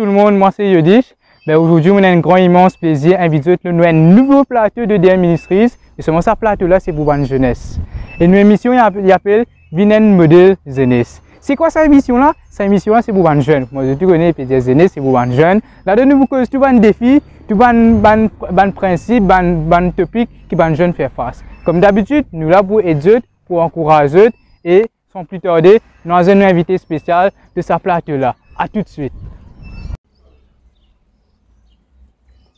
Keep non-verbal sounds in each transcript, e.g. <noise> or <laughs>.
Tout le monde, moi c'est Yodish. Ben, Aujourd'hui, on a un grand immense plaisir d'inviter à un nouveau plateau de DM Ministries. Et ce ça plateau-là, c'est pour la jeunesse. Et notre émission, il appelle Vinen Model Jeunesse. C'est quoi cette émission-là? Cette émission-là, c'est pour les jeunes. Moi, je connais PDS Jeunesse, c'est pour les jeunes. Là-dedans, nous vous causons tout un défi, tout un principe, un topic que les jeunes font face. Comme d'habitude, nous là pour aider, pour encourager et sans plus tarder, nous avons un invité spécial de ce plateau-là. A tout de suite.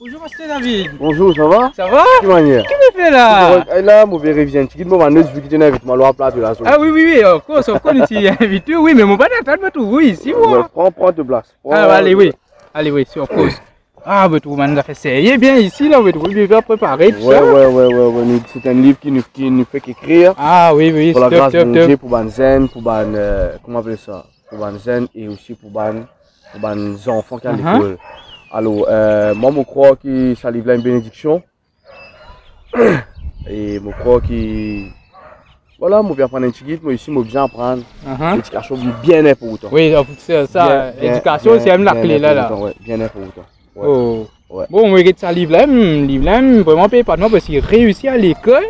Bonjour, Monsieur David. Bonjour, ça va? Ça va? Quelle manière Qu'est-ce que tu fais là? Là, mon verre revient. Tu quittes mon manus vu que tu n'invites pas à plateau là. Ah oui, oui, oui, of course, of course, tu invité. Oui, mais mon père de me trouver ici, moi. Prends, prends de place. Ah, allez, oui. Allez, oui, of course. Ah, mais tout le monde a fait essayer bien ici, là, mais tout le monde préparé, tout ouais, ça. Ouais, ouais, ouais, ouais. C'est un livre qui nous, qui nous fait qu'écrire. Ah, oui, oui, Pour la grâce de Dieu, pour ban zen, pour ban, euh, comment on appelle ça? Pour ban zen et aussi pour ban, pour ban enfants qui sont à Uh-huh. l'école. Alors, euh, moi, je crois que ça livre une bénédiction. Et je crois que, voilà, je viens prendre un petit guide, moi ici, je viens apprendre Uh-huh. l'éducation bien-être pour autant. Oui, c'est ça, Bien- bien- l'éducation, bien- c'est même la bien clé, être là, là. ouais, Bien-être pour autant. Ouais. Oh. Ouais. Bon, on regarde ça livre là, hum, livre là, hum, vraiment pas de moi parce qu'il réussit à l'école,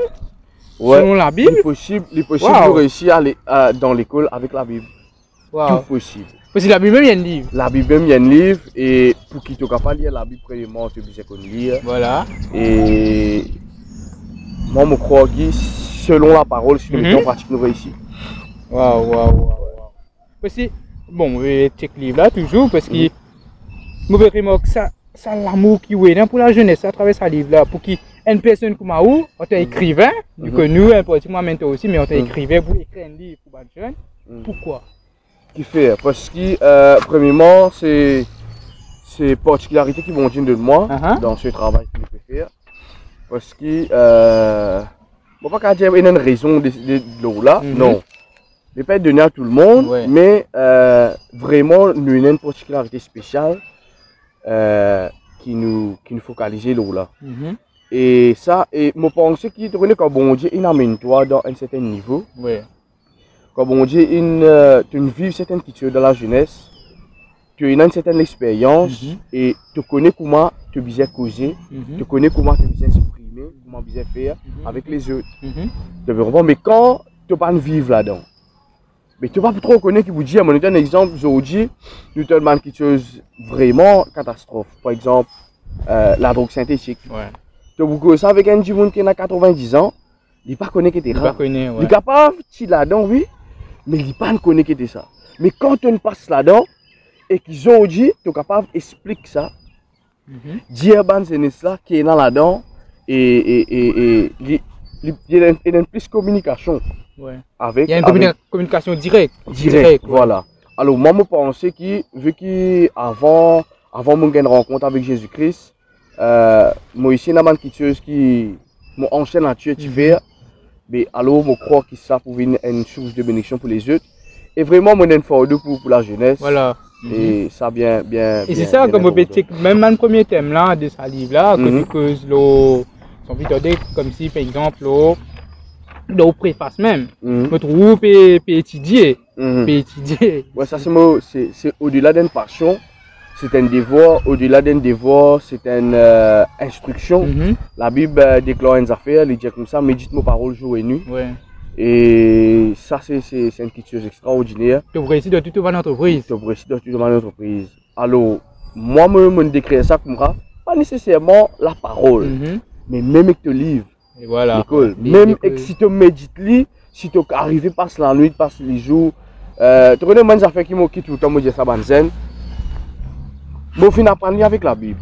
Ouais. selon la Il Bible. est possible, il est possible Wow. de réussir à- dans l'école avec la Bible. Wow. Tout possible. Parce que la Bible même, il y a un livre. La Bible même, il y a un livre et pour qui ne pas lire la Bible, premièrement, tu es obligé de lire. Voilà. Et moi, je crois que selon la parole, si nous Mhm. mettons en pratique, nous réussissons. Waouh, waouh, waouh. Parce que, bon, je vais check livre là toujours parce que, je vais remarquer ça, ça l'amour qui est pour la jeunesse à travers ce livre là. Pour qu'une personne comme moi, on est écrivain, du Mhm. que nous, un pratiquement maintenant aussi, mais on est Mhm. écrivain pour écrire un livre pour les jeunes. Mhm. Pourquoi? Qui fait Parce que, euh, premièrement, c'est c'est particularité qui vont dire de moi Uh-huh. dans ce travail que je peux faire. Parce que, euh, bon, pas qu'à dire qu'il y a une raison de, de, de l'eau là, Mhm. non. Je ne vais pas donné à tout le monde, Ouais. mais euh, vraiment, nous avons une particularité spéciale euh, qui, nous, qui nous focalise l'eau là. Mhm. Et ça, et je pense qu'il te connaît quand bon Dieu, il amène toi dans un certain niveau. Quand bon Dieu, il, euh, tu vis certaines cultures dans la jeunesse, tu as une certaine expérience Mhm. et tu connais comment tu bien causer, Mhm. tu connais comment tu bien s'exprimer, comment bien faire Mhm. avec les autres. Mhm. Tu veux comprendre? Mais quand tu pas vivre là-dedans, mais tu vas pas trop connaître qui vous dit, je donne un exemple aujourd'hui, nous te demande quelque chose vraiment catastrophe. Par exemple, euh, la drogue synthétique. Ouais. Tu vous ça avec un Jimoun qui a 90 ans, il ne pas connaît ne rare. connais, Il ouais. est capable, si là-dedans, oui, mais il ne connaît que ça. Mais quand tu passes là-dedans, et qu'ils ont dit, tu es capable d'expliquer ça, dire ban c'est là qui est dans là-dedans, et, et, et, et, il- il il y a une- il y a une plus communication Ouais. avec. Il y a une avec- communication directe. direct, voilà. Alors moi, je pensais que, vu qu'avant avant mon gain rencontre avec Jésus-Christ, euh, moi ici, dans quelque chose qui mon ancienne nature, tu Mhm. Mais alors je crois que ça pouvait être une source de bénédiction pour les autres. Et vraiment, mon effort pour, pour la jeunesse. Voilà. Et ça bien, bien. Et c'est ça, bien comme check, même dans le premier thème là, de ce livre-là, que tu causes le, son vidéo comme si, par exemple, le, le préface même. Mhm, Je trouve, étudier, mhm. peut étudier. Ouais, ça c'est au-delà d'une passion, c'est un devoir, au-delà d'un devoir, c'est une euh, instruction. Mhm. La Bible euh, déclare une affaire, elle dit comme ça, médite mes paroles jour et nuit. Ouais. Et ça, c'est une chose extraordinaire. Tu réussis de toute ton entreprise. Tu réussis dans toute mon entreprise. Alors, moi, je me décris ça comme ça, pas nécessairement la parole, Mhm. mais même avec le livre, Et voilà. Même avec si tu médites, si tu arrives, passe la nuit, passe les jours. Euh, tu connais, moi, des affaires qui m'ont quitté tout le temps, moi, je dis ça, Je finis apprendre à lire avec la Bible.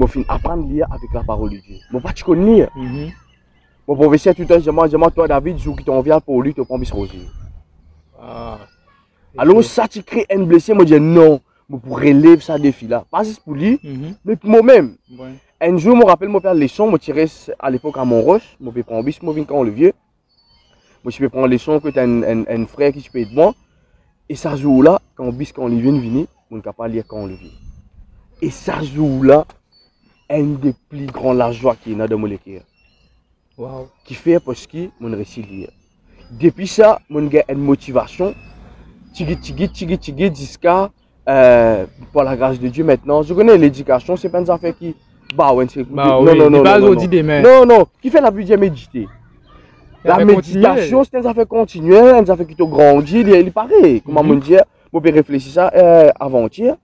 Je finis apprendre à lire avec la parole de Dieu. Je ne pas tu connais. Mhm. Mon professeur tout le temps, je demande, je demande, toi David, jour qui t'en vient pour lui, tu prends bis. Ah. Alors ça, tu crées un blessé, moi je dis non, je pourrais relever ça défi là. Pas juste pour lui, Mhm. mais pour moi-même. Un jour, je me rappelle, mon père leçon, je tirais à l'époque à Montroche, je peux prendre bis, je viens quand le vieux. Moi je peux prendre leçon que tu as un, un, un frère qui peut être moi. Et ça jour là, quand bis, quand il vient venir, on ne peut pas lire quand on le vient. Et ça jour là, un des plus grands la joie qui est dans mon. Wow. qui fait parce que mon réussi lire. Depuis ça, mon gars une motivation. Tigui tigui tigui tigui jusqu'à euh, par la grâce de Dieu maintenant, je connais l'éducation, c'est pas une affaire qui. Bah ouais, c'est. Bah non, oui, non, non, non, non, aujourd'hui demain. non, non, qui fait la but de méditer. La méditation, c'est une affaire continuelle, une affaire qui te grandit, il pareil. Comment Mhm. me dire, je peux réfléchir ça euh, avant-hier.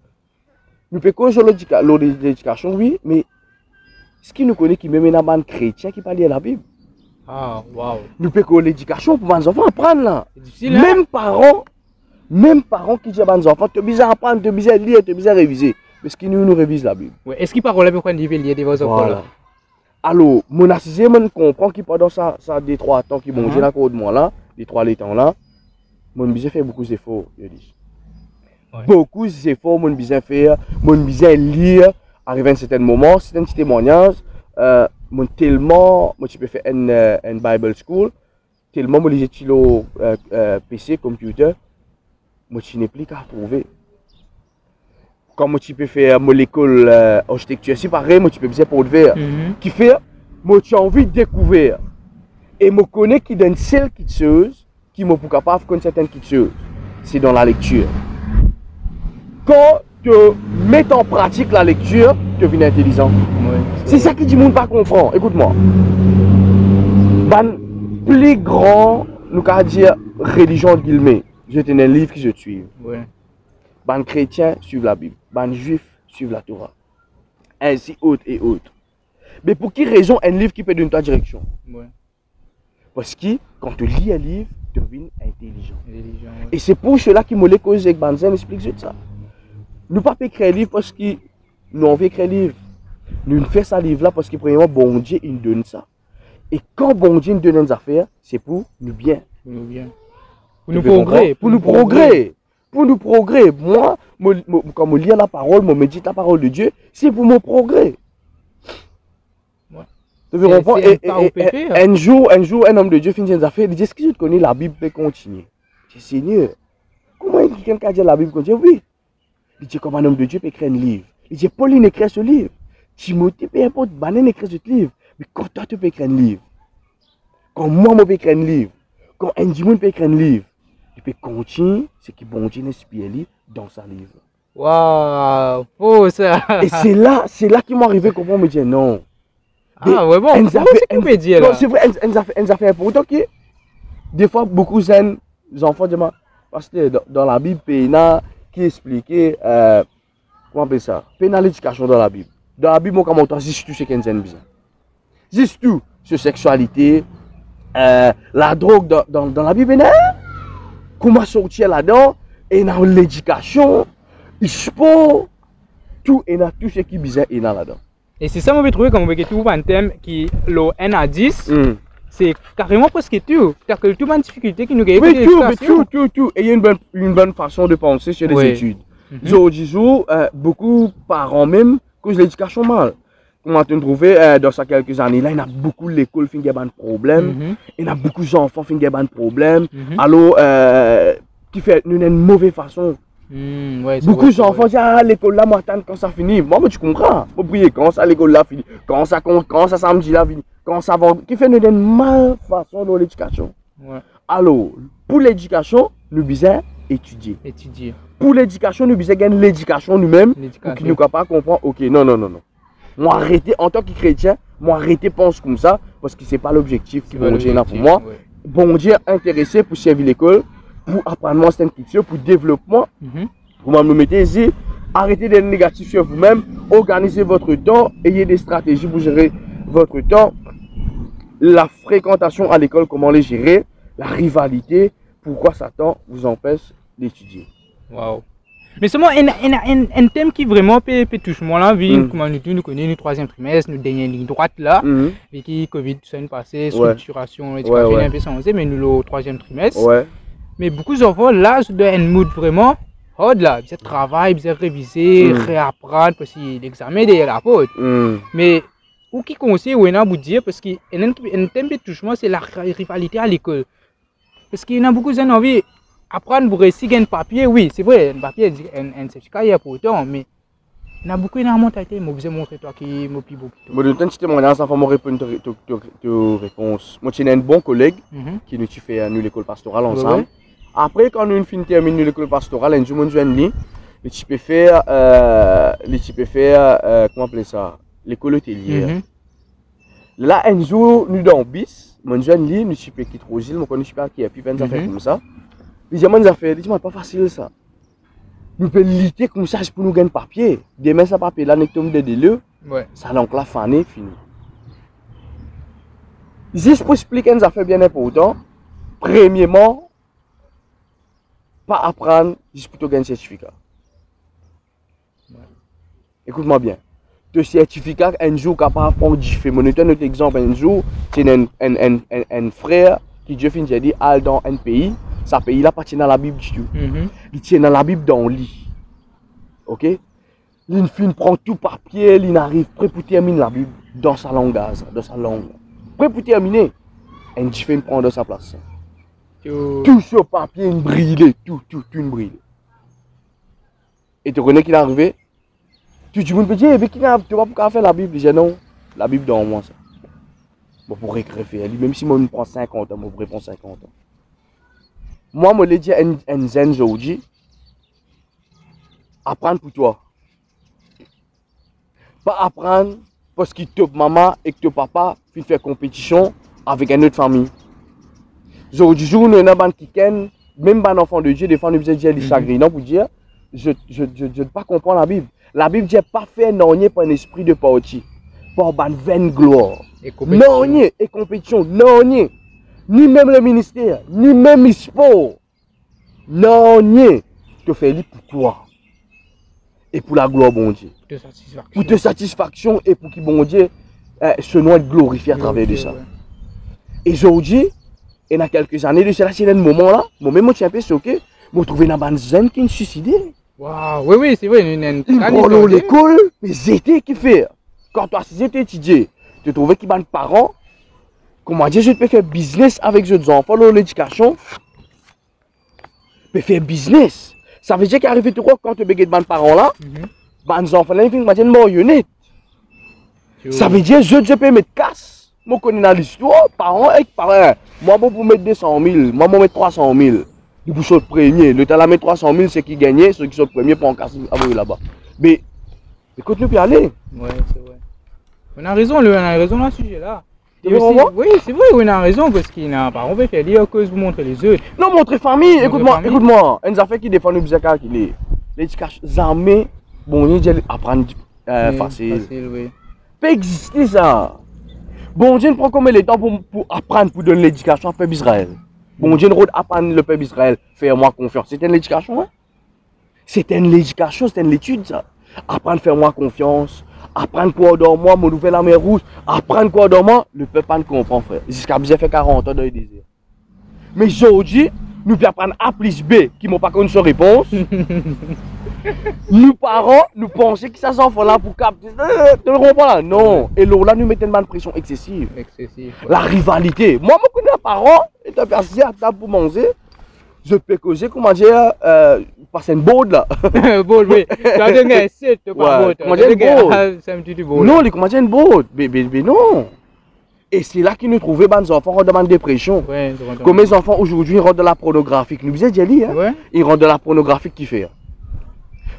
Nous pouvons l'éduca- l'éducation, oui, mais ce qui nous connaît qui même un chrétien qui parle de la Bible. Ah, waouh. Nous pouvons l'éducation pour les enfants apprendre là. Difficile, hein? Même parents, même parents qui disent à nos enfants, tu es bizarre à apprendre, tu es bizarre à lire, tu es bizarre à réviser. Parce qu'ils nous, nous révisent la Bible. Ouais. Est-ce qu'il parle là pourquoi il lier des vos enfants Voilà. là? Alors, mon assisé, mon comprend qu'il pendant ça, ça des trois temps qui Mhm. bongent là, de moi là, des trois les temps là, mon bizarre fait beaucoup d'efforts, je dis. Ouais. Beaucoup d'efforts, mon bizarre faire, mon bizarre lire, arrivé à un certain moment, c'est un petit témoignage, euh, mon tellement, moi tu peux faire une, euh, une Bible school, tellement moi j'ai tilo euh, euh, PC, computer, moi tu n'ai plus qu'à trouver. Comme tu peux faire moi l'école euh, architecture, c'est pareil, moi tu peux bien pour le faire Mhm. qui fait, moi tu as envie de découvrir. Et me connais qui donne celle qui chose, qui me pour capable de certaines qui chose. C'est dans la lecture. Quand tu mets en pratique la lecture, tu deviens intelligent. C'est ça qui dit monde pas comprend. Écoute-moi. Ban plus grand, nous qu'à dire religion de guillemets. Je tenais un livre qui je suis. Ouais. Ban chrétien suivent la Bible. Ban juif suivent la Torah. Ainsi autres et autres. Mais pour quelle raison un livre qui peut donner ta direction. Parce que quand tu lis un livre, tu deviens intelligent. Et c'est pour cela que me cause avec Banzen explique ça. Nous pas écrire un livre parce que nous écrire un livre. Nous faisons ça livre là parce que premièrement bon Dieu il nous donne ça. Et quand bon Dieu nous donne des affaires, c'est pour nous bien. Pour nous bien. Pour nous progrès. Pour nous progrès. Pour nous progrès. Moi, quand je lis la parole, je médite la parole de Dieu, c'est pour mon progrès. Tu veux comprendre? un jour, un jour, un homme de Dieu finit ses affaires, il dit, est-ce que tu connais la Bible? Peut continuer? Je dis, Seigneur, comment quelqu'un qui a dit la Bible? Continue? Oui. Il dit, comme un homme de Dieu peut écrire un livre. Il dit, Pauline écrit ce livre. Timothée, peu importe, Banane écrit ce livre. Mais quand toi, tu peux écrire un livre, quand moi, je peux écrire un livre, quand un peut écrire un livre, il peut continuer ce qui bon Dieu inspire dans sa livre. Waouh. Oh, ça. Et c'est là, c'est là qu'il m'est arrivé à comprendre, me dire non. Ah, ouais, bon. Comment c'est qu'on peut dire là? Non, c'est vrai, elle, elle nous a fait, elle nous a fait pour autant que des fois, beaucoup de enfants disent, parce que dans, dans la Bible, il y a qui expliquait, euh, comment on appelle ça, il y a l'éducation dans la Bible. Dans la Bible, on commence à juste tout ce qu'on aime bien. Juste tout, sur sexualité, euh, la drogue dans, dans, dans la Bible, il y a comment sortir là-dedans, et dans l'éducation, le sport, tout, et dans tout ce qui est bizarre, il y a là-dedans. Et c'est ça, moi, je comme un thème qui, le N à 10, Mm. C'est carrément presque tout. C'est-à-dire que toute ma difficulté qui nous gagne. Oui, tout, mais tout, tout, tout. Et il y a une bonne, une bonne façon de penser sur les Oui. études. Jour, euh, beaucoup de parents même causent l'éducation mal. Comment tu trouvé euh, dans ces quelques années là, il y a beaucoup l'école qui a des problèmes. Il y a beaucoup d'enfants qui ont des problèmes. Mhm. Alors, euh, qui fait une, une mauvaise façon. Mm, ouais, c'est Beaucoup c'est d'enfants disent Ah, l'école là, moi, attends quand ça finit. Moi, mais tu comprends. Faut prier quand ça, l'école là finit. Quand ça, quand, quand ça, samedi là finit. Quand ça va. Qui fait une, une mauvaise façon dans l'éducation. Ouais, Alors, pour l'éducation, nous devons étudier. étudier. Pour l'éducation, nous devons gagner l'éducation nous-mêmes pour qu'ils nous capables de comprendre, ok, non, non, non, non. Moi, arrêter, en tant que chrétien, moi, arrêter pense comme ça, parce que ce n'est pas l'objectif qui bon Dieu là pour moi. Ouais. Bon Dieu intéressé pour servir l'école, pour apprendre moi certaines cultures, pour développement, Mhm. pour me mettre ici, arrêtez d'être négatif sur vous-même, organisez votre temps, ayez des stratégies pour gérer votre temps, la fréquentation à l'école, comment les gérer, la rivalité, pourquoi Satan vous empêche d'étudier. Wow. Mais seulement, un, un, un, un thème qui vraiment peut, peut toucher moi la vie, Mm. comment nous nous connaissons, nous troisième trimestre, nous dernière ligne droite là, Mhm. et qui Covid, tout ça, une passé, Ouais. structuration, éducation, Ouais, ouais. un peu sensé, mais nous le troisième trimestre. Ouais. Mais beaucoup d'enfants là, je dois un mood vraiment hard là, ils travaillent, ils réviser, Mm. réapprendre, parce que l'examen est la porte. Mhm. Mais ou qui conseille ou vous dire parce que un thème qui touche moi c'est la ri- rivalité à l'école. Parce qu'il y a beaucoup qui ont envie apprendre pour réussir un papier, oui, c'est vrai, un papier un un certificat il y a pour autant mais il y en a beaucoup qui ont mentalité, moi besoin montrer toi qui m'ont plus beaucoup. Moi, de temps, tu témoignes, ça va me répondre ta réponse. Moi, tu es un bon collègue Mhm. qui nous à nous l'école pastorale ensemble. Après, quand nous finissons terminer l'école pastorale, un jour, nous tu peux faire, euh, les- tu peux faire, euh, comment appeler ça L'école hôtelière. Mhm. Là, un jour, nous dans bis, mon jeune lit, nous quitter qui a puis plein d'affaires comme ça. Moi, des affaires, pas facile ça. Nous pouvons lutter comme ça pour nous gagner papier. Demain, ça papier là, nous tombe de délai, Ouais. ça l'oncle la fané, fini. Juste pour expliquer une affaire bien premièrement, pas apprendre juste pour te gagner un certificat. Écoute-moi bien. Le certificat, un jour, capable de fait. Mon notre exemple, un jour, c'est un, un, un, un, frère qui, Dieu fin, dit, al dans un pays, ce pays-là appartient dans la Bible du tout. Mhm. Il tient dans la Bible dans le lit. Ok? Il fin prend tout papier, il arrive prêt pour terminer la Bible dans sa langage, dans sa langue. Prêt pour terminer. Un Dieu prend dans sa place. Tout ce papier, une brûlé, tout, tout, tout, une brûlé. Et tu connais qu'il est arrivé? Tu dis, mon petit, eh, mais qui n'a pourquoi faire la Bible? Il dit, non, la Bible dans moi, ça. Bon, pour écrire, même si moi, je me prends 50 ans, je réponds 50 ans. Moi, je l'ai dit à un, un zen aujourd'hui, apprendre pour toi. Pas apprendre parce que ton maman et que ton papa font faire compétition avec une autre famille. Aujourd'hui, jour, nous avons un qui ken, même un enfant de Dieu, des fois, nous faisons dire les Mhm. chagrins pour dire, je je je je ne pas comprendre la Bible. La Bible dit pas fait non pour un esprit de parti, pour une vaine gloire. Non et compétition, non ni. Même le ministère, ni même le sport. Non te fait lui pour toi. Et pour la gloire bon Dieu. De satisfaction. Pour te satisfaction et pour que bon Dieu euh, se noie glorifier à travers de ça. Et aujourd'hui, et dans quelques années de cela, c'est un moment là, moi-même, je suis un peu choqué. Je me dans une zen qui est suicidé. Waouh, oui, oui, c'est vrai. Une, une, de- l'école, mais c'était qui fait. Quand toi, si j'étais étudié, tu trouvais qu'il y a des parents, comment dire, je peux faire business avec les autres enfants, l'éducation. peux faire business. Ça veut dire qu'arrive tout quoi quand tu bégues de parents là, Mhm. les enfants là, ils vont dire marionnette. Ça veut dire je, je peux mettre casse. Moi, je connais dans l'histoire, parents et parents. Moi, bon, pour mettre 200 000, moi, je mettre 300 000. Du coup, le premier. Le la mettre 300 000, c'est qui gagnait, ceux qui sont premiers pour en casser là-bas. Mais, écoute-nous puis aller. Ouais, c'est vrai. On a raison, le, on a raison dans ce sujet-là. Oui, c'est vrai, on a raison parce qu'il n'a pas. On peut faire dire que vous montrer les autres. Non, montrer famille, écoute-moi, écoute-moi. Une affaire qui défend nous bien calculer. L'éducation, armées, bon, il dit apprendre euh, facile. Facile, oui. peut exister ça. Bon Dieu ne prend combien de temps pour, pour apprendre, pour donner l'éducation au peuple Israël. Bon Dieu ne apprendre le peuple Israël, faire-moi confiance. C'était une éducation, hein? C'était une éducation, c'était une étude, ça. Apprendre, faire-moi confiance. Apprendre quoi dans moi, mon nouvel mer rouge. Apprendre quoi dans moi, le peuple ne comprend, frère. Jusqu'à bien fait 40 ans dans le désert. Mais aujourd'hui, nous pouvons apprendre A plus B, qui m'ont pas connu sa réponse. <laughs> nous parents, nous pensons que ça s'en là pour capter. Euh, Tu ne comprends pas là? Non. Et là, nous mettons une pression excessive. Excessif. La rivalité. Moi, je connais un parent, et tu as à table pour manger. Je peux causer, comment dire, euh, passer une baude là. <laughs> Bon, oui. Tu as donné un site, tu pas comment dire, beau. C'est un petit beau. non, les comment dire une baude? Mais, mais, mais non. Et c'est là qu'ils nous trouvaient, ben, les enfants dans une dépression. Ouais. Comme mes enfants aujourd'hui ils rentrent dans la pornographie. Nous disons, hein? Ouais. Ils rentrent dans la pornographie qui fait.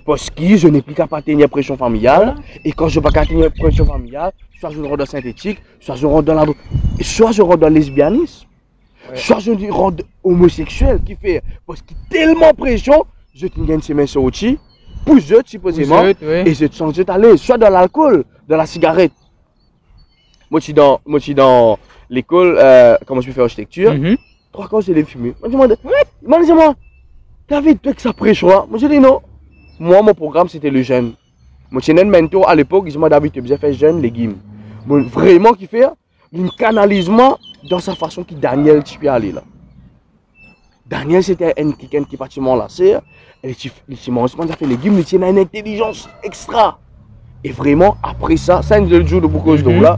Parce que je n'ai plus qu'à pas la pression familiale. Et quand je n'ai pas qu'à la pression familiale, soit je rentre dans synthétique, soit je rentre dans la. Soit je rentre dans le lesbianisme. Ouais. Soit je rentre homosexuel qui fait. Parce que tellement pression, je te gagne ces mains sur outil. Pour eux, supposément. Ouais. Et je te sens à l'aise. Soit dans l'alcool, dans la cigarette. Moi, je suis dans, moi, je suis dans l'école, euh, comment je peux faire architecture. Mhm. Trois fois, c'est les fumées. Moi, je me demande, moi, dis-moi, David, toi que ça prêche, moi Moi, je dis non. Moi, mon programme, c'était le jeune. Moi, j'ai un mentor à l'époque, David, tu as bien fait jeune, légumes. Vraiment, qui fait, il canalise dans sa façon que Daniel, tu peux aller là. Daniel, c'était un quelqu'un qui est pratiquement lassé. Et il pas fait légumes, il tient une intelligence extra. Et vraiment, après ça, c'est le jour de beaucoup de Mhm. là,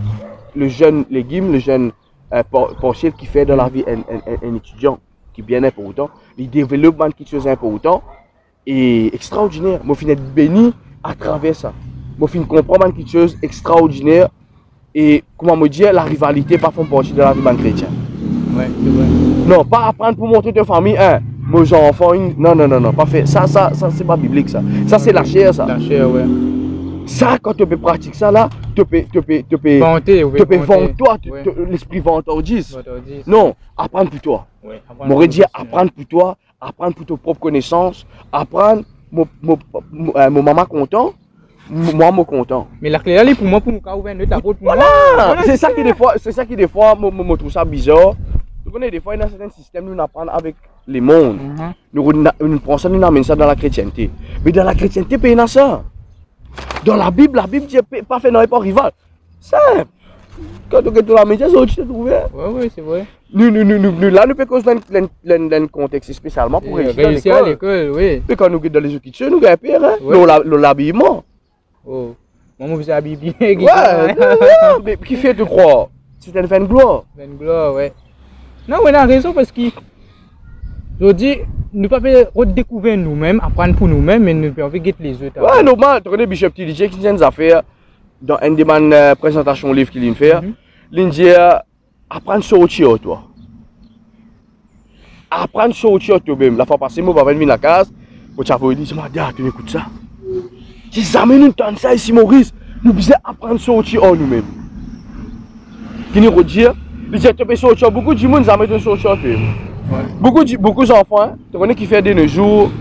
le jeune légume, le jeune euh, portier qui fait dans la vie un, un- un- un étudiant qui est bien important, il développe quelque chose d'important et extraordinaire. Moi, je suis béni à travers ça. Moi, je comprendre quelque chose d'extraordinaire et, comment me dire, la rivalité pas font partie de la vie d'un chrétien. Ouais, c'est vrai. Non, pas apprendre pour montrer ta famille, hein. Mes enfants, ils- non, non, non, non, pas fait. Ça, ça, ça, c'est pas biblique, ça. Ça, c'est la chair, ça. La chair, ouais. Ça, quand tu peux pratiquer ça, là, tu peux, tu peux, tu peux, Vanter, oui. tu peux vanter. vendre toi, Ouais. l'esprit vantardise. Non, apprendre pour toi. Ouais, apprendre M'aurait dit apprendre pour toi, apprendre pour tes propres connaissances, apprendre, mon, mon, mon, euh, mon maman content, moi, mon content. Mais la clé là, elle est pour moi, pour nous ouvrir notre moi. Ah, c'est ça qui des fois, c'est ça qui des fois me, trouve ça bizarre. Tu connais des fois il y a un certain système nous apprendre avec les mondes. Mhm. Nous, nous, nous prenons ça, nous amène ça dans la chrétienté. Mais dans la chrétienté, il y a ça. Dans la Bible, la Bible dit pas fait non pas rival. Simple. Quand tu es dans la média, c'est autre chose. Ouais, ouais, c'est vrai. Nous, nous, nous, nous, nous, là, nous pouvons causer un contexte spécialement pour réussir à Réussir à l'école. oui. Mais quand nous sommes dans les écritures, nous avons pire, hein? Nous, nous, l'habillement. Oh. Moi, je faisais la Bible. Ouais, non, mais qui fait te croire? C'est une fin de gloire. Ben gloire, ouais. Non, on a raison parce que je dis, nous ne pouvons pas redécouvrir nous-mêmes, apprendre pour nous-mêmes, mais nous pouvons guetter les autres. Ouais, normal. Tu connais Bishop TDJ qui vient de faire dans une des euh, présentations livre qu'il vient faire. Mhm. Il dit apprendre sur autre toi. Apprendre sur autre toi-même. La fois passée, moi, je venir la case. Chavo, il dit Je m'adore, tu écoutes ça. Si jamais nous entendons ça ici, Maurice, nous devons apprendre sur autre nous-mêmes. Qui nous dit Tu peux sur autre. Beaucoup de monde, met sur autre. Beaucoup de beaucoup d'enfants, hein, tu connais qui fait des nos jours.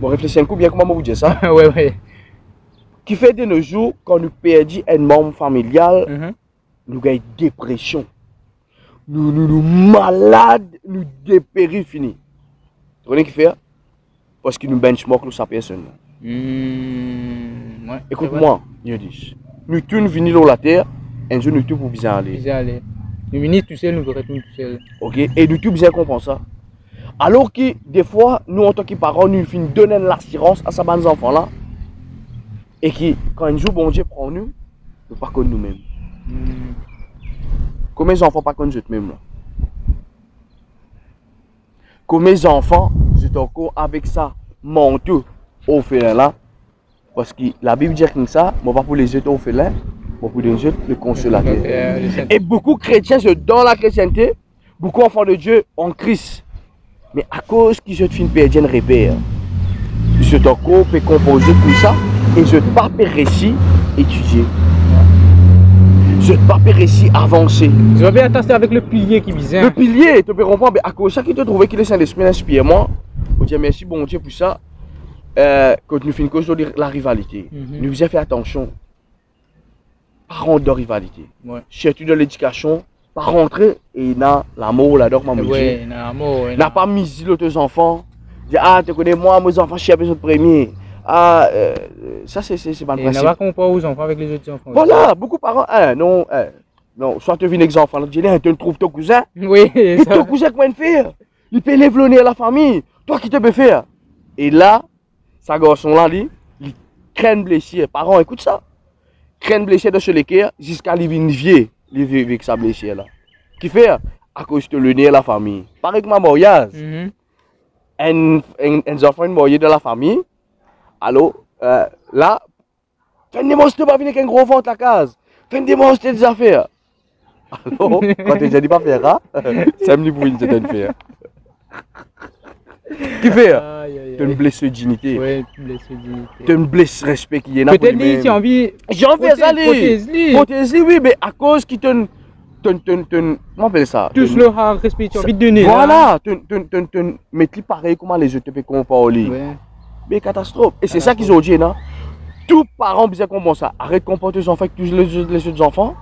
Bon, réfléchis un coup bien comment vous dire ça. <laughs> ouais, ouais. Qui fait de nos jours, quand nous perdons un membre familial, Mhm. Nous avons une dépression. Nous nous, nous malades, nous dépéris fini. Tu connais qui fait? Parce que nous benchmark nous sa personne. Mmh, ouais. vrai. Écoute-moi, je dis. Nous tous venus sur la terre, un jour nous tous pour bien aller. Nous venons tout seul, nous retournons tout seul. Ok? Et nous tous bien comprendre ça. Alors que des fois, nous en tant que parents, nous finissons donner l'assurance à ces enfants-là. Et que quand un jour, bon Dieu prend nous, nous pas connaître nous-mêmes. Combien d'enfants pas connaissent eux-mêmes là Combien d'enfants, c'est encore avec ça, manteau au félin là Parce que la Bible dit comme ça, mais pas pour les jeter au félin, mais pour les jeter le consolateur. Euh, Et beaucoup de chrétiens sont dans la chrétienté, beaucoup d'enfants de Dieu en Christ. Mais à cause qu'ils se font perdre un repère, je encore peut composer comme ça et je ne pas réussir étudier. Je ne pas réussir avancer. Je vais attacher avec le pilier qui vise. Le pilier, tu peux comprendre, mais à cause de ça qui te trouvait que le Saint-Esprit inspire moi, on dit merci bon Dieu pour ça. Euh, quand nous finissons sur la rivalité, Mhm. nous faisons faire attention. Dans la rivalité. Ouais. Surtout dans l'éducation, pas rentrer et dans l'amour, la amour. ouais, N'a pas mis l'autre enfants. Ah, tu connais moi, mes enfants, je suis besoin de premier. Ah, euh, ça c'est pas le Et principe. pas comparer aux enfants avec les autres enfants. Voilà, beaucoup de parents, hein, non, hein, non, soit tu viens exemple, tu dis, tu trouves ton cousin, <laughs> Oui, et ça. ton cousin, comment fait Il peut lever le nez à la famille. Toi, qui te peux faire? Et là, sa garçon-là, lui, il craint blessure. Parents, écoute ça. Craint blessure de chez l'équerre jusqu'à lui venir vieux, vivre avec sa blessure là. Qui fait À cause de le nez à la famille. Pareil que ma mariage. Mhm. Un, un, un enfant est marié de la famille. Alors, euh, là, fais une démonstration pas venir avec un gros ventre à la case. Fais une démonstration des affaires. Alors, quand tu déjà dit pas faire, hein, <laughs> ça me dit pour une certaine faire. Qui fait aïe, Tu me blesses dignité. Ouais, tu me laisses dire. Tu me blesses respect qui est là. Peut-être lui, lui-même. tu as envie. J'ai envie de ça, lui. Protège-lui. Protège-lui, oui, mais à cause qu'il te. te, te, te, comment on appelle ça? Tous le respect, tu as envie de donner. là. Voilà, te, te, te, te, mettre pareil comment les autres te peuvent comparer. Ouais. Mais catastrophe. Et c'est ça qu'ils ont dit, non Tous parents bien comprendre ça. Arrête de comporter les enfants avec tous les, les autres enfants.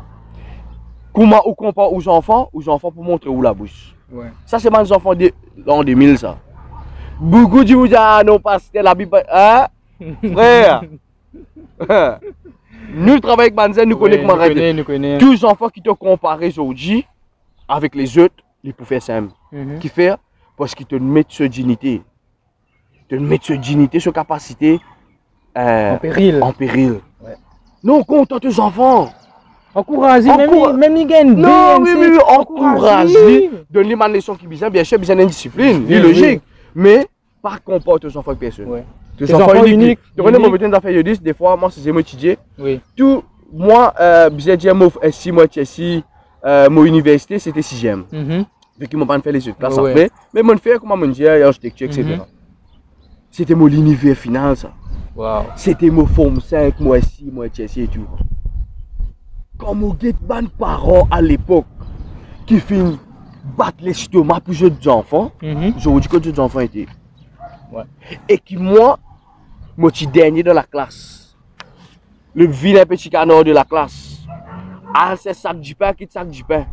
Comment on compare aux enfants, aux enfants pour montrer où la bouche. Ouais. Ça, c'est les enfants de l'an 2000, ça. Beaucoup de vous disent, ah non, pas c'était la Bible. Hein <laughs> Frère <laughs> Nous travaillons avec Banzen, nous Ouais, connaissons comment arrêter. Tous les enfants qui te comparent aujourd'hui avec les autres, ils peuvent faire simple. Mhm. Qui fait Parce qu'ils te mettent sur dignité. Te mettent sur dignité, sur capacité euh, En péril. en péril. Ouais. Non, compte tes enfants. Encourager, même Encoura- même il gagne. Non, oui, oui, oui, encourage-les. encourager. Donne-les ma leçon qui besoin, bien sûr, besoin d'indiscipline, Oui, c'est logique. oui. Mais, par comporte tes enfants avec personne. Ouais. Tes Tes enfants enfants uniques. Tu connais mon besoin d'affaires, je dis, des fois, moi, c'est motivé. Oui. Tout, moi, euh, de dire, moi, si moi, Chelsea, euh, mon université, c'était sixième. Mhm. Vu qu'ils m'ont pas fait les autres classes Ouais, après. Mais mon fait comment mon dire, architecture, etc. Mhm. C'était mon univers final, ça. Wow. C'était mon forme 5, moi 6, moi Chelsea et tout. Comme au get ban parents à l'époque qui finissent battre l'estomac pour jeunes enfants, Mhm. j'aurais dit que d'autres enfants étaient. Ouais. Et qui moi, moi suis dernier dans la classe. Le vilain petit canard de la classe. Ah, c'est sac du pain, quitte sac du pain.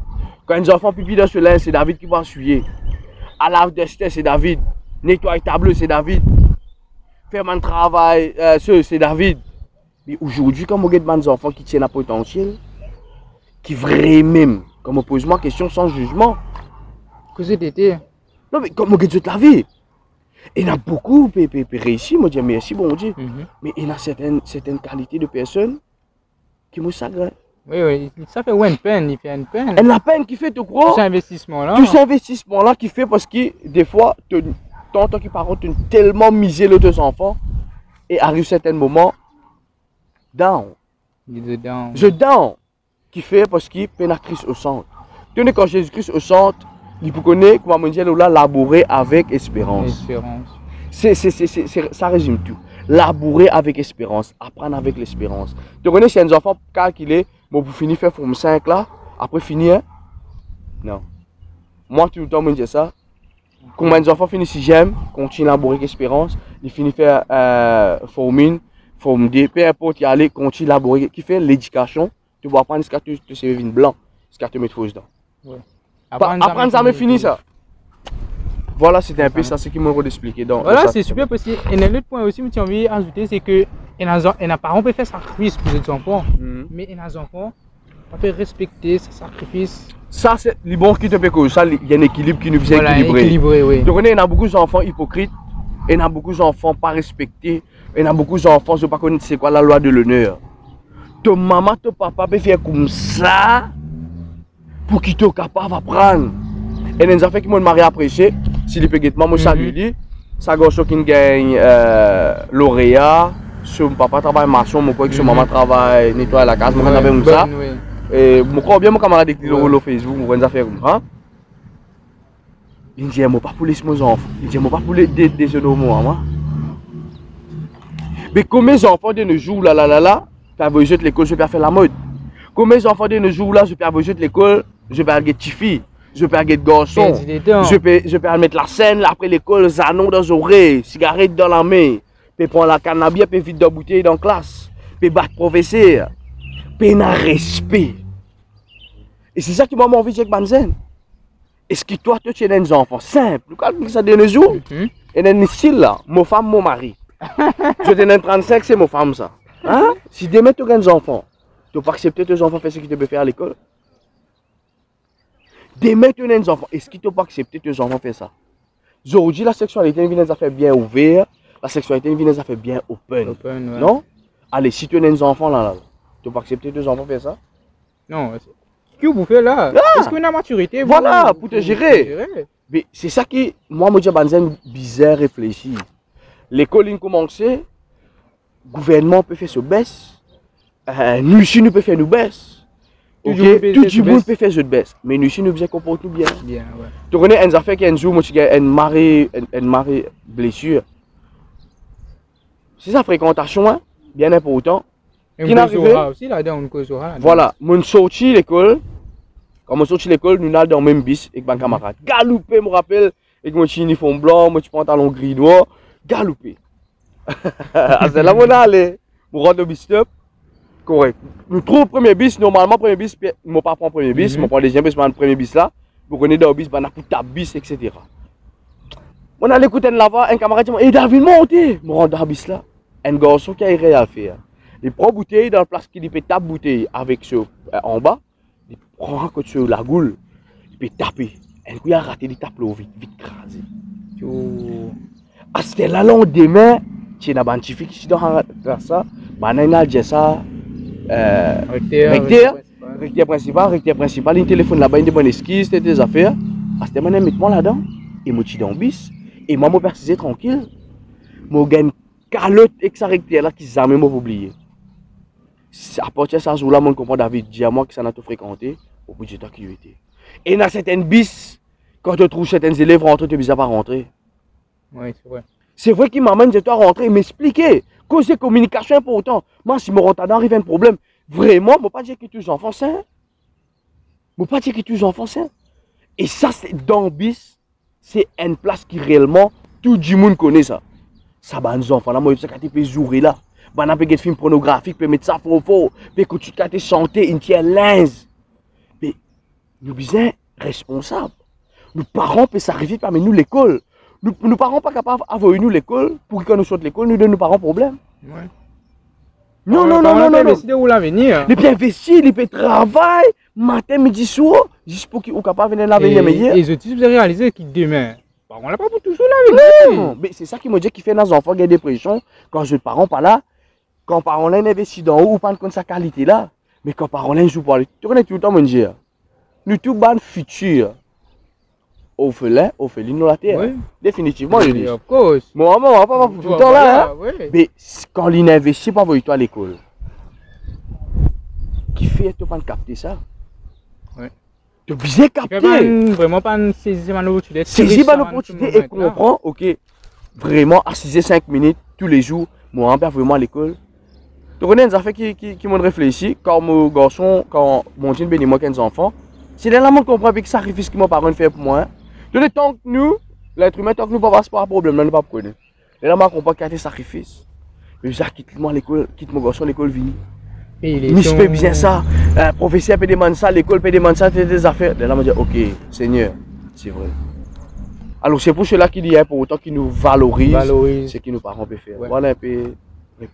Quand les enfants pipi dans ce linge, c'est David qui va essuyer. À lave destin, c'est David. Nettoyer tableau, c'est David. Faire mon travail, euh, ce, c'est David. Mais aujourd'hui, comme on regarde des enfants qui tiennent à potentiel, qui vraiment, comme on pose moi question sans jugement, Que c'était non, mais comme on regarde toute la vie, il y a beaucoup qui réussi, je dis merci, bon Dieu. Mhm. Mais il y a certaines, certaines qualités de personnes qui me sagrent. Oui, oui. Ça fait une peine, il fait une peine. Elle la peine qui fait te Tout croire. cet investissement-là. Tout cet investissement-là qui fait parce que des fois, te- ton tant que parent, tu tellement misé les deux enfants et arrive certains moments, down. Dedans. Je down. Qui fait parce qu'il Christ au centre. Tenez quand Jésus-Christ au centre, il peut connaître comment dit là, labourer avec espérance. Espérance. C'est, ça résume tout. Labourer avec espérance, apprendre avec l'espérance. Tu connais, c'est un enfant calculé, bon, pour finir faire forme 5 là, après finir, non. Moi, tout le temps, me dis ça. Quand mes enfants finissent 6 continue à labourer avec espérance, ils finissent faire euh, forme 1, forme 2, peu importe, y aller, continue à labourer, qui fait l'éducation, tu vas apprendre ce que tu te servir blanc, ce que tu mets fausse dedans. Apprendre ça, mais fini ça. Voilà, c'était un peu ça, ce qui m'a expliqué. Donc, Voilà, c'est super parce que et un autre point aussi que j'ai envie d'ajouter, c'est que et nos parents peuvent faire sacrifice pour les enfants, Mhm. mais et nos enfants on peut respecter ce sacrifice. Ça, c'est les bons qui te fait que ça, il y a un équilibre qui nous faisait Voilà, équilibrer. équilibré, oui. Donc, on est- il y a beaucoup d'enfants hypocrites, et y a beaucoup d'enfants pas respectés, et y a beaucoup d'enfants qui ne pas connaître c'est quoi la loi de l'honneur. Ton maman, ton papa peut faire comme ça pour qu'ils soient capables d'apprendre. Et les enfants qui m'ont marié après, si les peut moi, lui dit, ça garçon qui gagne euh, lauréat, son papa travaille maçon, mon quoi, que son maman travaille nettoyer la case, moi, Ouais, j'avais comme ça. Mon camarade écrit Ouais. le Facebook, comme ça. Il dit, moi pas pour les mes enfants. Il dit, moi pas pour les des des jeunes au moi. moi. Mais comme mes enfants de nos jours là là là là, tu as besoin de l'école, je peux faire la mode. Comme mes enfants de nos jours là, je peux besoin de l'école, je peux aller fille, je peux aller garçon. Je peux, je peux mettre la scène là, après l'école, zanon dans les oreilles, cigarette dans la main, puis prendre la cannabis, puis vite dans la bouteille dans la classe, puis battre professeur, puis un respect. Et c'est ça qui m'a envie de dire Banzen. Est-ce que toi, tu es des enfants simples, comme ça de nos jours, Mhm. et dans style là, mon femme, mon mari. <laughs> je donne 35, c'est mon femme ça. Hein? Si demain tu as des enfants, tu pas accepter tes enfants faire ce qu'ils te peuvent faire à l'école? Demain tu as des enfants, est-ce que tu pas accepter tes enfants faire ça? Aujourd'hui, la sexualité est une affaire bien ouverte, la sexualité est une affaire bien open. Open, ouais. Non? Allez, si tu as des enfants là, là tu pas accepter tes enfants faire ça? Non, c'est- que vous faites là Est-ce qu'on a maturité Voilà, pour te gérer. Mais c'est ça qui, moi, me dit Banzen bizarre réfléchi. L'école a commencé, le gouvernement peut faire ce baisse, euh, nous ici nous peut faire nous baisse. Tout Ok, le monde peut Tout faire le ce monde baisse. peut faire ce baisse, mais nous ici nous bien comporter bien. Bien, ouais. Tu connais une affaire qui est un jour, moi, tu as une marée, une, marée blessure. C'est sa fréquentation, hein, bien important. Qui aussi cause aura là-dedans. Voilà, mon sorti l'école. Quand mon sorti l'école, nous allons dans le même bus avec mes camarades. Galoupé, me rappelle, avec mon petit uniforme blanc, mon petit pantalon gris noir. Galoupé. <laughs> Ah, c'est là où on allait. On rentre au bus stop. Correct. Nous trouvons le premier bus, normalement, premier bus, je ne pas prendre le premier Mhm. prends le deuxième prends le premier bus là. Vous connaissez dans le on a ta bus, etc. On allait écouter là-bas, un camarade dit, et David, montez. Je rentre dans le bus là. Un garçon qui a rien à faire. Il prend bouteille dans la place qu'il peut taper bouteille avec ce euh, en bas. Il prend côté sur la goule. Il peut taper. Un coup il a raté, il tape l'eau vite, vite crasé. À ce là lendemain, tu as un petit fille qui dans ça. Maintenant, il a dit ça. Euh, Recteur, Recteur. principal. recteur principal, recteur principal, il téléphone là-bas, il demande esquisse, c'était des affaires. À ce moment-là, mets-moi là-dedans. Et moi, je suis dans le bis. Et moi, je persisé tranquille. J'ai une calotte avec sa recteur là qui jamais m'a oublié. À partir de ce jour-là, moi, je comprends David, dis à moi que ça n'a pas fréquenté. Au bout du temps qu'il était. Et dans certaines bis, Quand tu trouves certains élèves rentrer, tu es bizarre pas rentrer. Oui, c'est vrai. C'est vrai qu'il m'amène de toi rentrer, m'expliquer. Cause de communication important. Moi, si mon retard arrive un problème, vraiment, je ne pas dire que tous les enfants sains. Je ne pas dire que tous les enfants sains. Et ça, c'est dans BIS, c'est une place qui réellement, tout le monde connaît ça. Ça, bah, nos enfants, là, moi, je sais jouer là. Bah, on peut des films pornographiques, peut mettre ça faux faux. Puis que tu te chanter, une tienne linge. Mais, nous sommes responsables. Nos parents peuvent s'arriver parmi nous l'école. Nous, nous parents pas capables d'avoir nous l'école pour quand nous sortons de l'école, nous donnons nos parents problème. Ouais. Non, non, non, non, non, décidé où l'avenir. Les bien investir, les bien travailler, matin, midi, soir, juste pour qu'ils soient capables de venir l'avenir meilleur. Et autistes, vous avez réalisé que demain, bah, on l'a pas pour toujours Non, l'avenir. mais c'est ça qui m'a dit qu'il fait nos enfants qui ont des dépression quand je ne parents pas là, quand parents là investi dans ou pas de sa qualité là, mais quand parents là joue pas. Tu connais tout le temps mon Dieu. Nous tout ban futur. Orphelin, orpheline dans la terre. Oui. Définitivement, je dis. Of course. Mon maman, on va pas tout le temps là. hein. Mais quand il investit pas pour toi à l'école, qui fait tu pas capter ça? Ouais. Tu es bien Tu fais capter. vraiment pas de l'opportunité. Saisis pas l'opportunité et comprends, ok, vraiment assiser 5 minutes tous les jours, moi, on perd vraiment à l'école. Tu connais des affaires qui, qui, qui m'ont réfléchi, quand mon garçon, quand mon jeune béni moi 15 enfants, c'est là monde comprend avec le sacrifice que mes parents fait pour moi. De le temps que nous, l'être humain, tant que nous pas passer par un problème, nous pas connaître. Et là, moi, comprend qu'il y a des sacrifices. Mais ça, quitte-moi l'école, quitte mon garçon, l'école vini. Mais je fais bien ça. Euh, professeur peut demander ça, l'école peut demander ça, c'est des affaires. Et là, je me dis, ok, Seigneur, c'est vrai. Alors, c'est pour cela qu'il dit, hein, pour autant qu'il nous valorise, Valorise. c'est qu'il nous parents peuvent faire. Ouais. Voilà un peu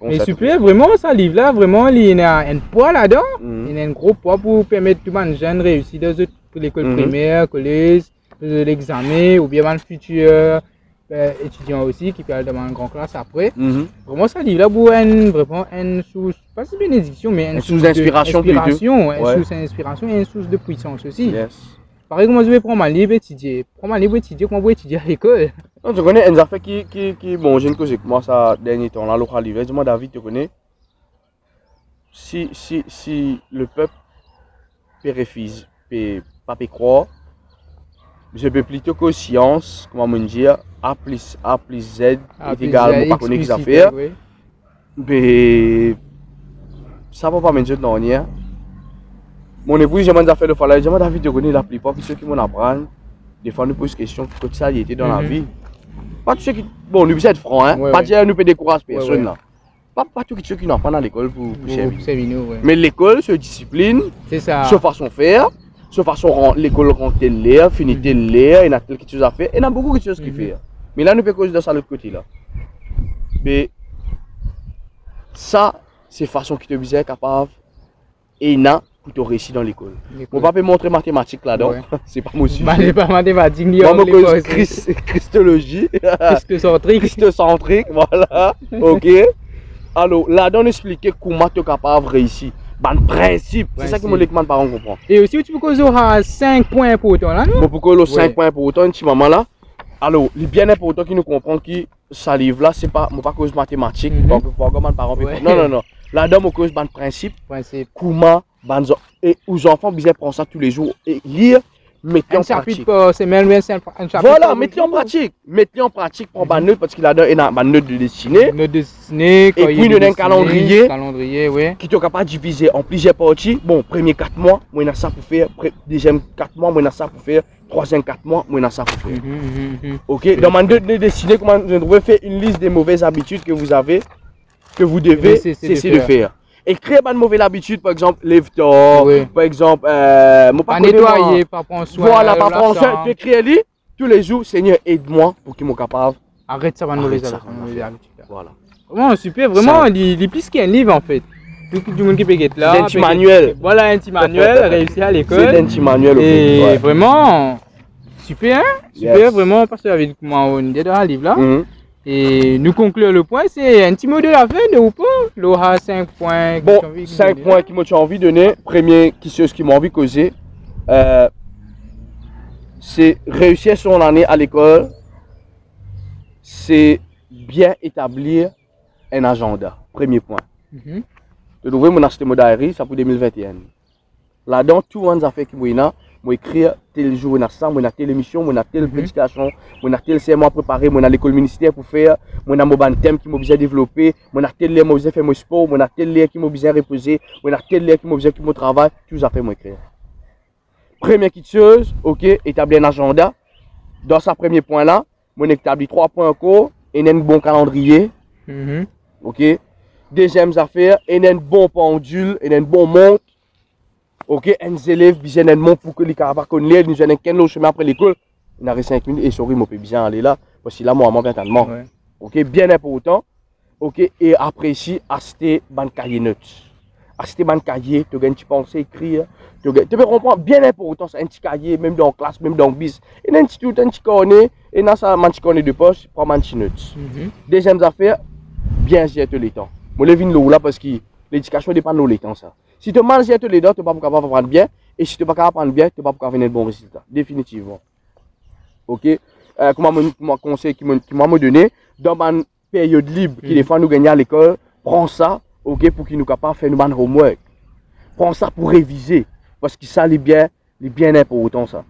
Mais super, vraiment, ça livre là, vraiment, il y a un poids là-dedans. Mhm. Il y a un gros poids pour permettre tout le monde jeune réussir dans l'école Mhm. primaire, collège, euh, l'examen, ou bien le futur euh, étudiant aussi qui peut aller dans une grande classe après. Mhm. Vraiment, ça livre là pour une, vraiment une source, pas si bénédiction, mais une, Une source d'inspiration une source d'inspiration et une source de puissance aussi. Yes. Par exemple, je vais prendre ma livre étudier. Prendre ma livre étudier, comment vous étudier à l'école? Non, tu connais une affaire qui, qui, qui bon, j'ai une cause avec moi ça dernier temps, là, l'autre livre. Dis-moi, David, tu connais? Si, si, si le peuple peut refuser, peut pas peut croire, je peux plutôt que science, comment me dire, A plus A plus Z est égal, moi, pas connaître les affaires. Mais ça va pas me dire non rien. Mon épouse, j'ai des affaires de falloir. J'ai David, tu connais la plupart de ceux qui m'en apprennent. Des fois, nous posent question que ça, il était dans la Mhm. vie. Pas tous ceux qui. Bon, nous, être franc, hein. Pas dire nous peut décourager personne là. Pas, pas tous ceux qui n'ont pas à l'école pour, servir. Mais l'école se discipline, C'est ça. se façon faire, se façon l'école rend telle l'air, finit telle l'air, il y a telle chose à faire, il y a beaucoup de choses qui Mhm. faire. Mais là, nous pouvons causer de ça de l'autre côté là. Mais ça, c'est façon qui te disait capable et n'a pour te réussir dans l'école. Mon papa montrer mathématiques là-dedans, Ouais. <laughs> c'est pas mon sujet. Bah, les pas mathématiques, ni Moi, je Christ- Christologie, <laughs> Christocentrique. christocentrique, voilà, <laughs> ok. Alors, là-dedans, on expliquait comment tu es capable de réussir. Ben, principe, c'est ça que mon lecteur parents comprend. Et aussi, tu peux causer à 5 points pour toi là, non? Pourquoi le 5 Ouais. points pour autant, petit moment là Alors, il est bien important qu'il nous comprend que ça livre là, c'est pas, pas cause mathématique, Mhm. donc, pas comment comprendre. Non, non, non. Là-dedans, mon cause, ben, principe, Principe. comment, et aux enfants, bien prendre ça tous les jours et lire, mettez Un en chapitre pratique. un un chapitre Voilà, mettez en pratique. Mettez en pratique, prends ban neutre parce qu'il a une ban neutre de destinée Note dessinée, puis, cahier nous, de un calendrier. Calendrier, qui est capable de diviser en plusieurs parties. Bon, premier 4 mois, moi, il y a ça pour faire. Deuxième 4 mois, moi, il y a ça pour faire. Troisième 4 mois, moi, il y a ça pour faire. Mhm, mhm, mhm. Ok, dans ma de destinée, comment vous devez faire une liste des mauvaises habitudes que vous avez, que vous devez Cesser de cesser de faire. Et créer une mauvaise habitude, par exemple, lève-toi, Oui. par exemple, euh, moi, Pas nettoyer, pas prendre soin. Voilà, de pas la prendre soin. Tu écris lui tous les jours, Seigneur, aide-moi pour qu'il soit capable. Arrête ça, pas de Arrête mauvaise ça, habitude, on a mauvaise fait. habitude, là. Voilà. Vraiment, super, vraiment, il est plus qu'un livre en fait. Tout le monde qui peut être là. C'est un petit manuel. Voilà, un petit manuel, <laughs> réussi à C'est l'école. un petit manuel au. Et vraiment, super, hein? super, vraiment, parce que avec moi, on est dans le livre là. Et nous conclure le point, c'est un petit mot de la fin de ou pas L'aura 5 points. que Bon, tu as envie de 5 donner, points qui m'ont envie de donner. Premier, qui c'est ce qui m'a envie de causer? Euh, c'est réussir son année à l'école. C'est bien établir un agenda. Premier point. Mhm. De trouver mon acheter mon diary, ça pour 2021. Là-dedans, tout le monde a fait qui mouina, moi écrire tel jour, on a ça, on a telle émission, on a telle Mhm. prédication, on a tel serment à préparer, on a l'école ministère pour faire, on a mon thème qui besoin de développer, on a tel lien besoin de faire mon sport, on a tel lien qui besoin de reposer, on a tel lien qui besoin de faire mon travail, tout ça fait moi écrire. Première chose, ok, établir un agenda. Dans ce premier point là, on établit trois points encore, et un bon calendrier, Mhm. ok. Deuxième affaire, et un bon pendule, et un bon montre, ok. Un élève, bien un montre pour que les qu'on l'aide, nous avons qu'un chemin après l'école. Il a 5 minutes, et sorry, peut bien aller là, parce que là, moi, bien tellement. Ouais. Ok, bien important. Ok, et après ici, acheter ban cahier notes. Acheter ban cahier, tu as un petit pensée écrire. Tu tu peux comprendre, bien important, c'est un petit cahier, même dans la classe, même dans le bis. Et un petit tout, un petit cornet, et dans ça, un petit cornet de poche, prends un petit notes. Mhm. Deuxième affaire, bien gérer les temps. Moi, je viens là parce que l'éducation dépend de temps. Ça. Si tu mal gérer tous les temps, tu n'es pas capable d'apprendre bien. Et si tu n'es pas capable d'apprendre bien, tu n'es pas capable de faire de bons résultats. Définitivement. Ok? Euh, Comment mon conseil qui m'a donné, dans ma période libre, qui Mhm. des fois nous gagnons à l'école, prends ça, ok, pour qu'il nous capable de faire nos homework. Prends ça pour réviser. Parce que ça, c'est bien, c'est bien important, ça.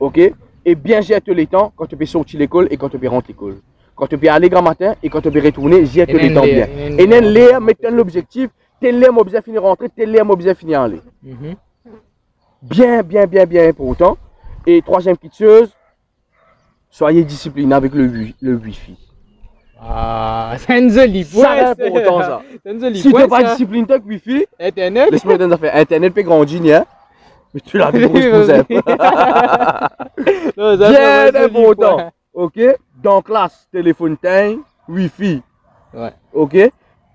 Ok? Et bien tous les temps quand tu peux sortir de l'école et quand tu peux rentrer l'école. Quand tu peux aller grand matin et quand tu peux retourner, tous les temps bien. Et non, l'air, mettre l'objectif, moi, besoin finir rentrer, tel l'air, moi, besoin finir aller. Mhm. Bien, bien, bien, bien important. Et troisième petite chose, soyez discipliné avec le, le Wi-Fi. Ah, c'est un joli Ça, c'est important, ça. <laughs> Si tu n'es pas discipliné avec Wi-Fi, Internet? laisse-moi fait Internet peut grandir, hein. Mais tu l'as vu <laughs> pour ce <laughs> Bien important. Ok? Dans classe, téléphone teint, Wi-Fi. Ouais. Ok?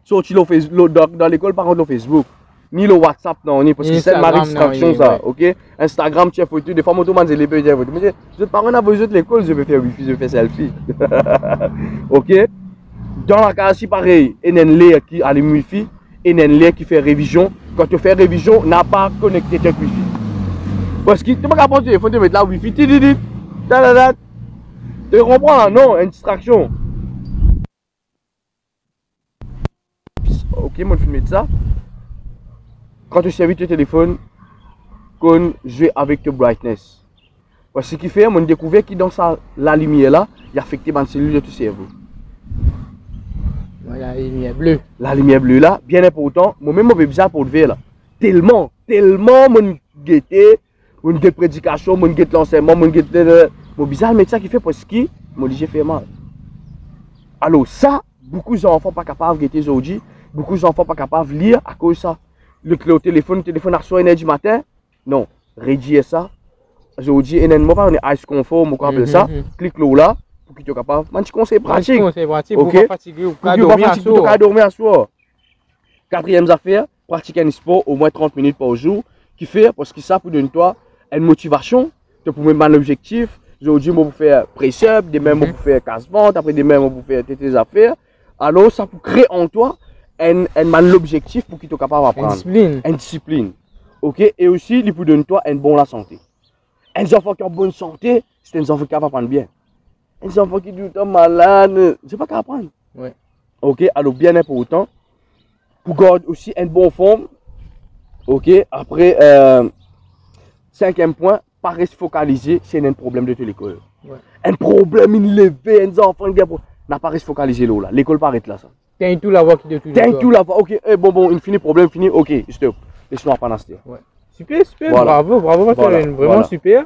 Sorti le dans, l'école, par contre, le Facebook. Ni le WhatsApp, non, ni parce que c'est ma distraction, ça. Ok? Instagram, tu as photo. Des fois, moi, tout le monde dit les. Mais je- je ne parle pas besoin de l'école, je vais faire Wi-Fi, je vais faire selfie. <laughs> ok? Dans la classe, pareil. Il y a un qui allume Wi-Fi. Et il y a un qui fait révision. Quand tu fais révision, n'a pas connecté avec Wi-Fi. Parce que tu peux pas prendre le téléphone, tu mettre là Wi-Fi. Tu comprends Non, une distraction. ok, moun filme di sa. Kan te servi te telefon, kon jwe avik te brightness. Wè se ki fè, moun dekouve ki dans sa la limye la, y afekte ban selul de te servo. La limye bleu. La limye bleu la, bien important, moun mè mou ve bizan pou dve la. Telman, telman moun gete, moun gete predikasyon, moun gete lansenman, moun gete... Euh, moun bizan mè tsa ki fè pwè se ki, moun lije fè mal. Alo sa, boukou zan anfan pa kapav gete zodi, beaucoup d'enfants pas capables de lire à cause de ça. Le, le téléphone, le téléphone à soi une heure du matin, non, rédiger ça. Aujourd'hui, et non, pas on est ice conforme, quoi appelle ça, Mhm. clique là, là, pour que tu sois capable. Man, tu conseil pratique. C'est pratique pour pas fatiguer ou pas dormir à pour soir. dormir à soir. Quatrième affaire, pratiquer un sport au moins 30 minutes par jour. Qui fait, parce que ça pour donner toi une motivation, tu peux mettre un objectif. Aujourd'hui, moi, pour faire press-up, demain, moi, Mhm. pour faire casse-vente, après demain, moi, pour faire tes affaires. Alors, ça pour créer en toi un, un man l'objectif pour que tu sois capable Une d'apprendre. discipline. Une discipline. Ok? Et aussi, il peut donner toi une bonne la santé. Un enfant qui a bonne santé, c'est un enfant qui va apprendre bien. Un enfant qui est tout le temps malade, c'est pas qu'à apprendre. Ouais. Ok? Alors, bien important. Pour garder aussi une bonne forme. Ok? Après, euh, cinquième point, pas rester focalisé, c'est un problème de l'école. Ouais. Un problème, élevé, un enfant, il n'a pas rester focalisé là. L'école paraît là, ça. Tiens tout la voix qui te tout. Thank you là, ok, eh, bon, bon, il finit problème, fini, ok, stop. Apprendre à ce Super, super, Voilà. bravo, bravo, Voilà, vraiment voilà. super.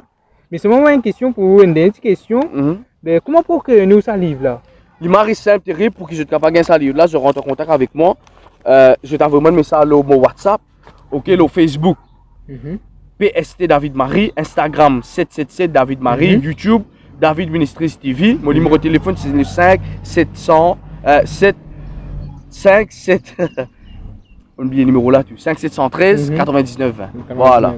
Mais c'est vraiment une question pour vous, une dernière question. Mhm. Ben, comment pour que nous ça livre là? Il m'arrive simple, terrible, pour que je ne gagner ça livre là, je rentre en contact avec moi. Euh, je t'envoie un message sur mon WhatsApp, ok, le Facebook, Mhm. PST David Marie, Instagram 777 David Marie, Mhm. YouTube David Ministries TV. Mon numéro de téléphone c'est le 5 700 euh, 7 5 7 <laughs> On oublie le numéro là, tu 5 713 Mhm. 99 20. Voilà.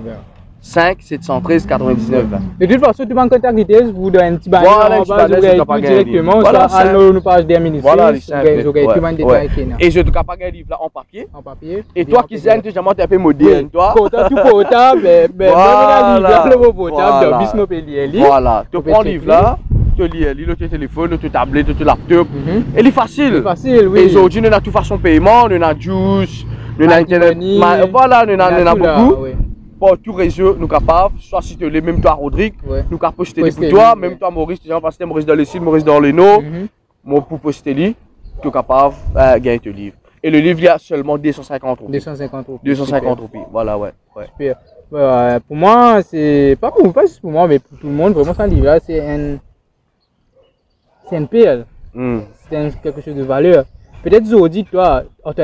5 713 99 20. De toute façon, tu vas en contact vous donnez un petit banner Voilà, un en bas, vous directement, Voilà, à c'est- nos pages des ministres, Voilà, les vous avez simples. vous avez tout Ouais, le détail ouais. qui est là. Et je ne capable pas gagner là en papier. en papier. Et toi qui sais tu es un peu moderne, toi. Content tout portable, mais mais même dans le livre, le portable, Bismo Pellier. Voilà, tu Tu peux prends le livre là, lis, lis le téléphone, le tablette, le laptop. Et il est facile. Facile, Et oui. aujourd'hui, nous avons toute façon paiement, nous avons juice, nous avons Money, internet. ma- Voilà, nous a tout là, beaucoup. oui. par tout réseau, nous capables, soit si tu l'es, même toi, Rodrigue, Ouais. nous capables poster pour toi, même toi, Maurice, tu parce que Maurice dans le sud, Maurice dans le nord, Mhm. moi pour poster lui, tu es capable de gagner ton livre. Et le livre, il y a seulement 250 roupies. 250 euros. 250 roupies, voilà, ouais. ouais. Super. Pour moi, c'est pas pour pas juste pour moi, mais pour tout le monde, vraiment, ce livre-là, c'est un. C'est une perle. Hmm. C'est un- quelque chose de valeur. Peut-être aujourd'hui, toi, en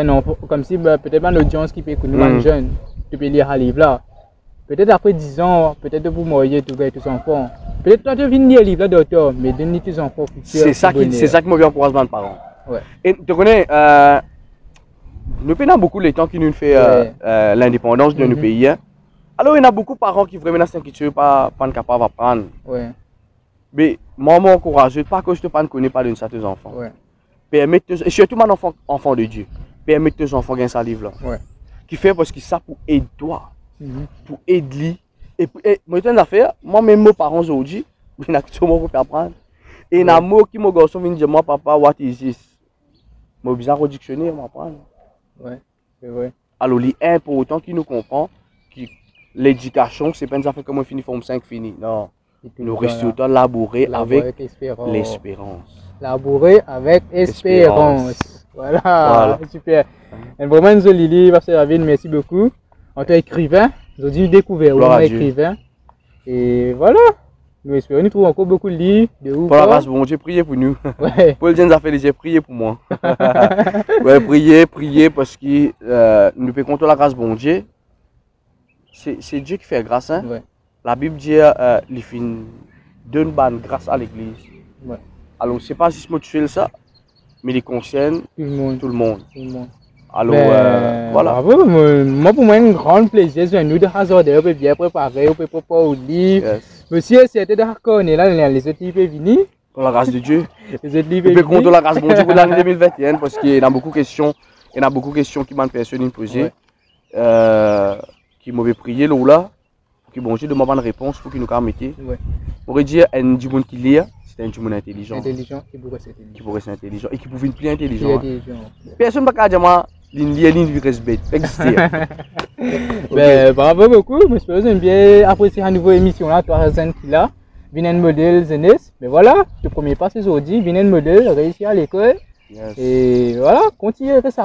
comme si bah, peut-être une audience qui peut écouter Mm. un jeune, tu peux lire un livre-là. Peut-être après 10 ans, peut-être mourir, tu vas tes enfants. Peut-être toi, tu viens lire le livre-là d'auteur, mais donne tes enfants futurs. C'est ça, qui, ça qui me encouragement de parents. Ouais. Et tu connais, euh, nous payons beaucoup les temps qui nous fait euh, Ouais. euh, l'indépendance de nos Mhm. pays. hein. Alors, il y a beaucoup de parents qui vraiment s'inquiètent pas, pas capables d'apprendre. Ouais, Mais moi, moi, encourage, pas que je te pas ne connais pas de tes enfants. ouais, Permets tes- et surtout mon enfant, enfant de Dieu. Permets tes enfants gagner ça livre là. Ouais. Qui fait parce que ça pour aider toi, Mhm. pour aider lui. Et, puis- et moi, une affaire, moi, même mes parents aujourd'hui, <laughs> il y a tout pour apprendre. Et un mot qui mon garçon vient dire, moi, papa, what is this? Moi, bizarre au dictionnaire, m'apprendre. ouais, c'est vrai. Alors, il est important qu'il nous comprend que l'éducation, c'est pas une affaire comme on finit forme 5 fini. Non. Nous le temps, restons là. temps labourer Labourer avec espérance. l'espérance. Labourer avec espérance. Espérance. Voilà, Voilà. <laughs> super. Vraiment une jolie livre, Pasteur David, merci beaucoup. En tant qu'écrivain, Gloire vraiment à Dieu. écrivain. Et voilà, nous espérons nous trouver encore beaucoup de livres, de. Pour la grâce, bon Dieu, priez pour nous. Ouais, Paul James a fait les priez pour moi. <laughs> ouais, priez, priez parce que euh, nous pouvons compter la grâce bon Dieu. C'est c'est Dieu qui fait grâce. Hein? ouais, La Bible dit euh, il fait donne bonne grâce à l'église. Ouais. Alors, c'est pas je me ça, mais il concerne tout le monde, tout le monde. tout le monde. Alors, Ben, euh, voilà. Bravo, moi, pour moi, un grand plaisir, c'est nous de hasarder, on peut bien préparer, on peut préparer au livre. Yes. Monsieur, c'était de reconnaître là, les autres livres peuvent venir. Pour la grâce de Dieu. <laughs> Les autres pouvons peuvent compter venir. la grâce bon Dieu pour l'année <laughs> 2021 parce qu'il y a beaucoup de questions. Il y a beaucoup de questions qui m'ont personne posées. Ouais. Euh, qui m'avaient prié là ou là. Que bon Dieu demande une réponse pour qu'il nous permette. Ouais. On pourrait dire un du monde qui lit, c'est un du monde intelligent. Intelligent, et pour rester Qui intelligent. pourrait être intelligent et qui pouvait être plus intelligent. hein. Personne ne peut dire moi, l'une lui reste bête. Exister. <laughs> Ben, bravo beaucoup. J'espère que vous bien apprécié la nouvelle émission là, toi, Zen qui là. Vinen modèle Zenes. Mais voilà, le premier pas c'est aujourd'hui. Vinen modèle, réussir à l'école. Yes. Et voilà, continuer à rester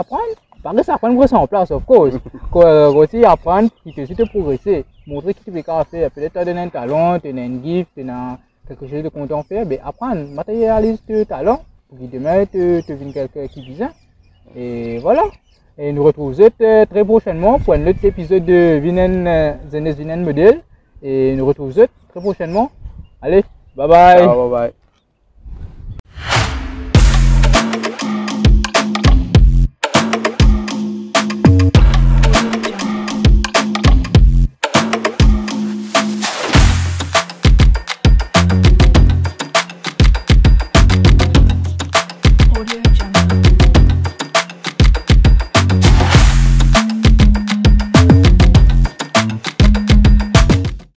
Pas rester à apprendre, rester en place, of course. <laughs> Quoi, euh, Continuer à apprendre, qui te suit de progresser. Montrer qui tu peux faire. Peut-être tu as donné un talent, tu as un gift, tu as quelque chose de content à faire. Mais apprendre, matérialiser tes talents pour que demain tu deviennes quelqu'un qui vise. Et voilà. Et nous retrouvons euh, très prochainement pour un autre épisode de Vinen, euh, Zenes Vinen Model. Et nous retrouvons très prochainement. Allez, bye bye. Ciao, bye bye.